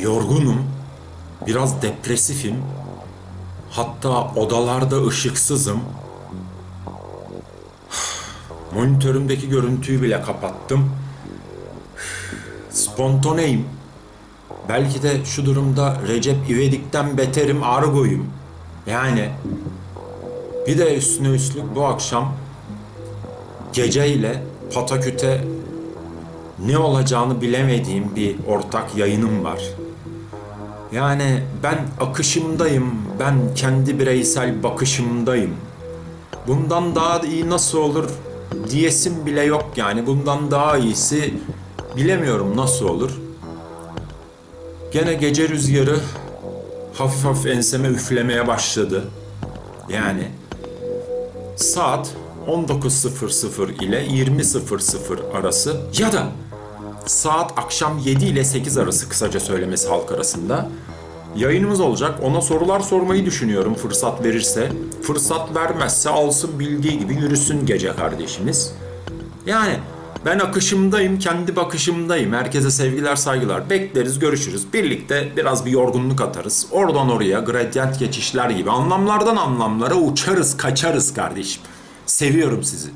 Yorgunum, biraz depresifim. Hatta odalarda ışıksızım. Monitörümdeki görüntüyü bile kapattım. Spontaneyim. Belki de şu durumda Recep İvedik'ten beterim argoyum. Yani bir de üstüne üstlük bu akşam geceyle Pataküte ne olacağını bilemediğim bir ortak yayınım var. Yani ben akışımdayım, ben kendi bireysel bakışımdayım. Bundan daha iyi nasıl olur diyesim bile yok yani. Bundan daha iyisi bilemiyorum nasıl olur. Gene gece rüzgarı hafif hafif enseme üflemeye başladı. Yani saat 19.00 ile 20.00 arası ya da saat akşam 7 ile 8 arası kısaca söylemesi halk arasında yayınımız olacak. Ona sorular sormayı düşünüyorum fırsat verirse. Fırsat vermezse alsın bildiği gibi yürüsün gece kardeşimiz. Yani ben akışımdayım, kendi bakışımdayım. Herkese sevgiler, saygılar. Bekleriz, görüşürüz. Birlikte biraz bir yorgunluk atarız. Oradan oraya gradient geçişler gibi anlamlardan anlamlara uçarız, kaçarız kardeşim. Seviyorum sizi.